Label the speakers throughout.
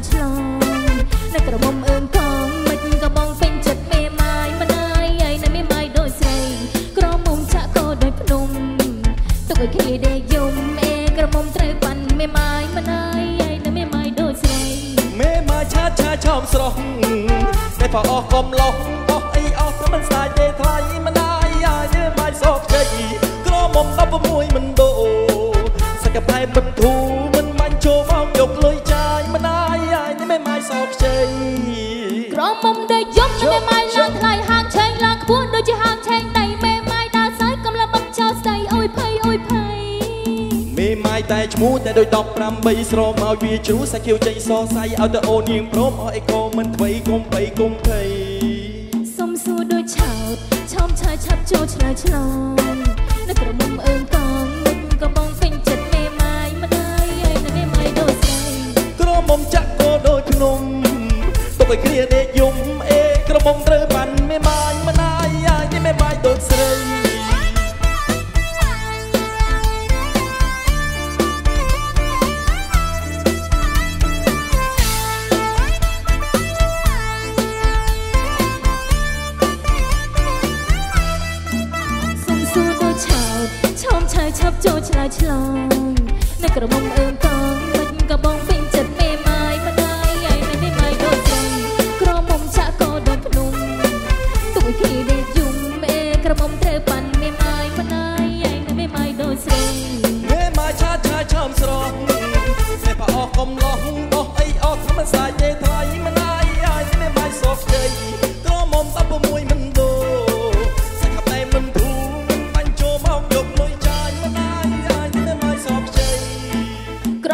Speaker 1: ប់ចូលឆ្លើយឆ្លងនៅក្រមុំអើមកងមិនក៏បងពេញចិត្តមេម៉ាយមិនអើយអីនៅមេម៉ាយដូចស្រីក្រមុំចាក់ក៏ដូចភ្នំទុកឲ្យគ្នាដេកយំអេក្រមុំត្រូវប៉ាន់មេម៉ាយមិនអើយអីនៅមេម៉ាយដូចស្រី
Speaker 2: មេមកឆាឆាឆោមស្រស់តែផអស់កំឡោះអស់អីអស់ក៏មិនស្ដាយទេថ្លៃមិនដាយអាយមកសោកជ័យក្រមុំ16មិនដូសកបែមិនធូមិនបាញ់ កជ័យ
Speaker 1: ក្រមុំដេកយំនៅមេម៉ាយឡើងថ្លៃហាងឆេងឡើងខ្ពស់ដូចជាហាងឆេងដៃមេម៉ាយដើរសាយកំឡុងបឹកចោលស្ដីអុយភ័យអុយភ័យ
Speaker 2: មេម៉ាយតែឈ្មោះតែដូច18ស្រមកវាជ្រូសាច់ខៀវចេញសសៃឲ្យទៅអូននាងព្រមអស់អីក៏មិនថ្មីគុំបីគុំភ័យ
Speaker 1: សុំសួរដូចឆោតឆោមឆាយឆាប់ចូលឆ្លើយឆ្លងនៅក្រមុំអើមកង ក
Speaker 2: ឲ្យគ្នាដេកយំអេក្រមុំត្រូវបានមេម៉ាយមិនអាយអាយនេះមេម៉ាយដូចស្រី
Speaker 1: សុំសួរដូចឆោតឆោមឆាយឆាប់ចូលឆ្លើយឆ្លងនៅក្រមុំអើមកងមិនក៏បង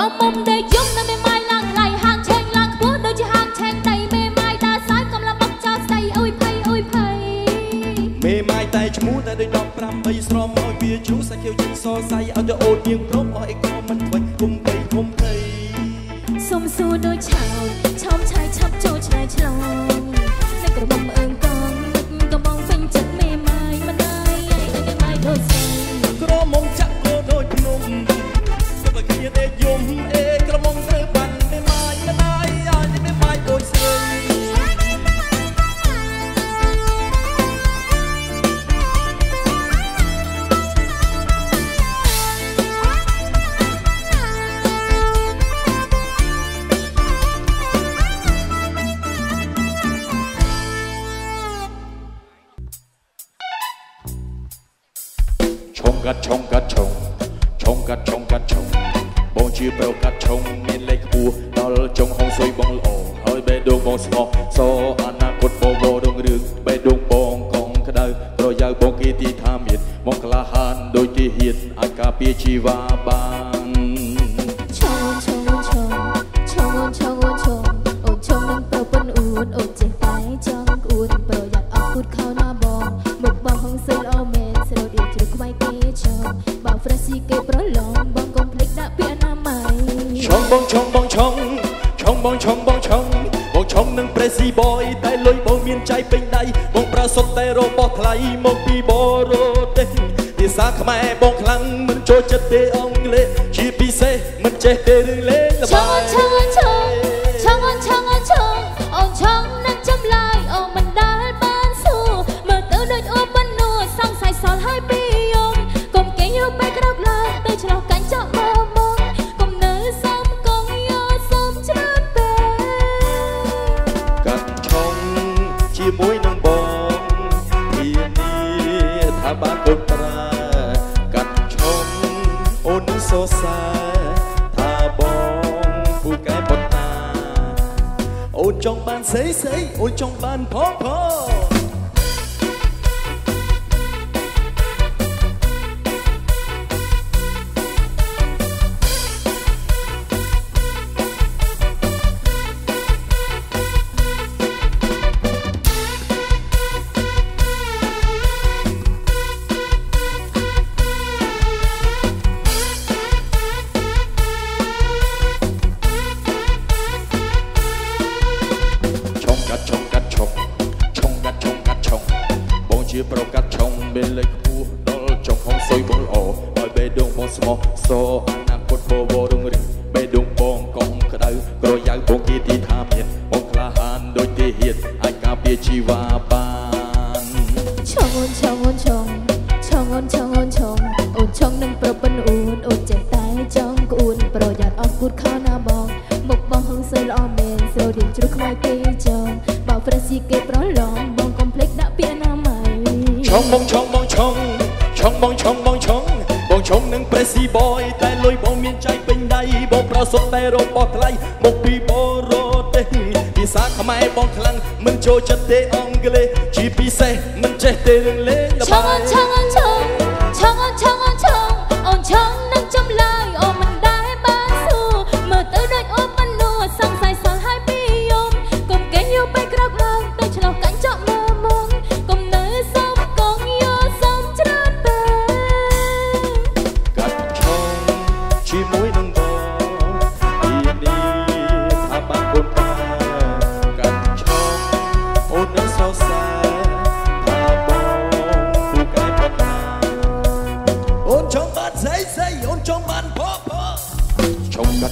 Speaker 1: មុំដេកយំនៅមេម៉ាយ
Speaker 2: ឡើ
Speaker 1: ងថ្លៃហាងឆេងឡើងខ្ពស់ដូចជាហាងឆេងដៃមេម៉ាយដើរសាយកំឡុងបឹកចោលស្ដីអុយភ័យអុយភ័យ
Speaker 2: មេម៉ាយតែឈ្មោះតែដូច18ស្រមឲ្យវាជ្រូសាច់ខៀវចេញសសៃឲ្យទៅអូននាងព្រមអស់អីក៏មិនខ្វិចគុំបីគុំភ័យ
Speaker 1: សុំសួរដូចឆោតឆោមឆាយឆាប់ចូលឆ្លើយឆ្លងនៅក្រមុំអើងកងមិនក៏បងពេញចិត្ត
Speaker 2: កាត់
Speaker 3: ឆុងកាត់ឆុងឆុងកាត់ឆុងកាត់ឆុងបងជាប្រកាត់ឆុងមានលេខខ្ពស់ដល់ចុងហងសុយបងល្អហើយបេះដូងបងស្ងោះសអនាគតបងបដងរឿងបេះដូងបងកងក្តៅប្រយោជន៍បងគេទីថាមានមកក្លាហានដូចគេហ៊ានអាចការពារជីវ៉ាបាន
Speaker 2: ឆុងនឹង Prezi Boy តែលុយបងមានចៃពេញដៃបងប្រើសុទ្ធតែរបស់ថ្លៃមកពីបរទេសភាសាខ្មែរបងខ្លាំងមិនចូលចិត្តទេអង់គ្លេសជាពិសេសមិនចេះទេរឿងលេងល្ឈោបែង
Speaker 1: អូននឹងសរសើរ
Speaker 2: ថាបងពូកែប៉ុណ្ណាអូនចង់បានស្អីស្អីអូនចង់បានផងផង
Speaker 3: បងជាប្រកាត់ឆុងមានលេខខ្ពស់ដល់ចុងហងសុយបងល្អហើយបេះដូងបងស្មោះសអនាគ
Speaker 2: ពុទ្ធបវររុងរឿង ប្រេ
Speaker 1: ស៊ីបយ
Speaker 2: តែលុយបងមានចៃពេញដៃបងប្រសុទ្ធតែរបស់ថ្លៃមកពីបរទេសភាសាខ្មែរបងខ្លាំងមិនចូលចិត្តទេអង់គ្លេសជាពិសេសមិនចេះទេរឿងលេងល្ឆ
Speaker 1: ង
Speaker 2: បែ
Speaker 1: អូនឆង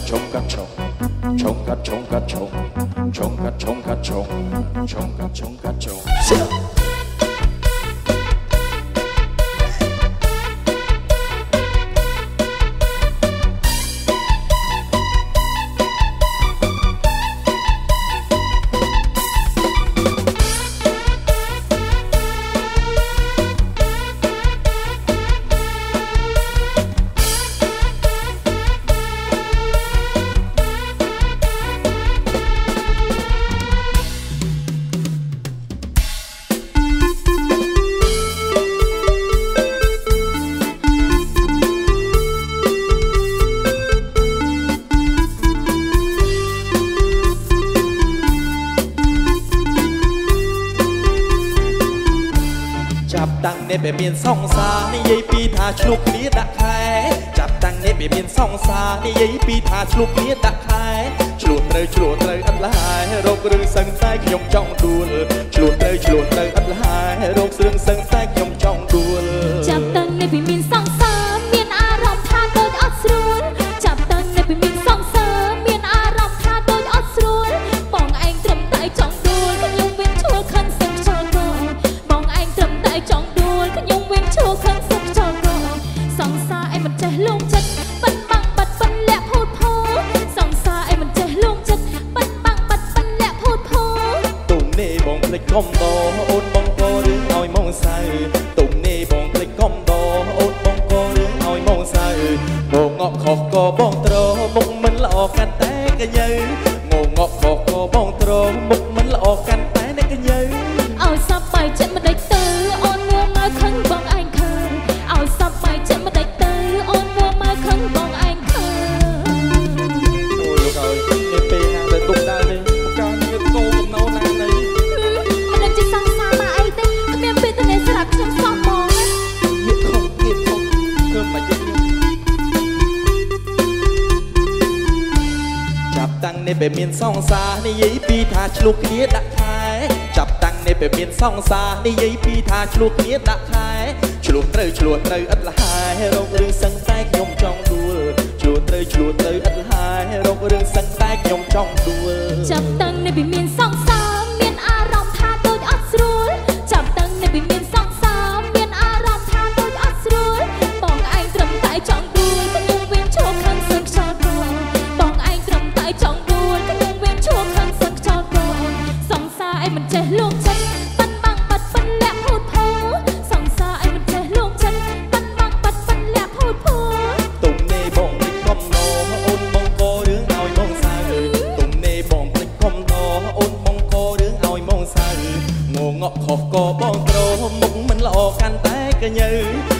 Speaker 1: ឆងកា
Speaker 2: ត់ឆងកាត់ឆងឆងកាត់ឆងកាត់ ចាប់តាំងនេះវាមានសង្សារនិយាយពីថាឆ្លុះគ្នាដាក់ខែចាប់តាំងនេះវាមានសង្សារនិយាយពីថាឆ្លុះគ្នាដាក់ខែឆ្លួតត្រូវឆ្លួតត្រូវអត់ឡាយរករឿងសឹងតែខ្ញុំចង់ដួលឆ្លួតត្រូវឆ្លួតត្រូវអត់ឡាយរករឿងសឹងតែខ្ញុំចង់
Speaker 1: ប៉ិនបាំងបាត់ប៉ិនលាក់ភូតភោសង្សារឯងមិនចេះលងចិត្តប៉ិនបាំងបាត់ប៉ិនលាក់ភូតភោ
Speaker 2: ទុំនេះបងភ្លេចកំដរអូនបងក៏រឿងឲ្យមកសៅទុំនេះបងភ្លេចកំដរអូនបងក៏រឿងឲ្យមកសៅងងក់ខុសក៏បងត្រមុខមិនល្អកាន់តែកញើង នេះពេលមាន
Speaker 1: សង្សារនិ
Speaker 2: យាយពីថាឆ្លុះគ្នាដាក់ខែចាប់តាំងនេះពេលមានសង្សារនិយាយពីថាឆ្លុះគ្នាដាក់ខែឆ្លុះត្រូវឆ្លុះត្រូវឥតលហាយរករឿងសឹងតែខ្ញុំចង់ដួលឆ្លុះត្រូវឆ្លុះត្រូវឥតលហាយរករឿងសឹងតែខ្ញុំចង់ដួល
Speaker 1: ចាប់តាំងនេះពីមានសង្សារ
Speaker 2: ងងក់ខុសក៏បងត្រមុខមិនល្អកាន់តែកញើងងក់ខុសក៏បងត្រមុខមិនល្អកាន់តែអ្នកកញើ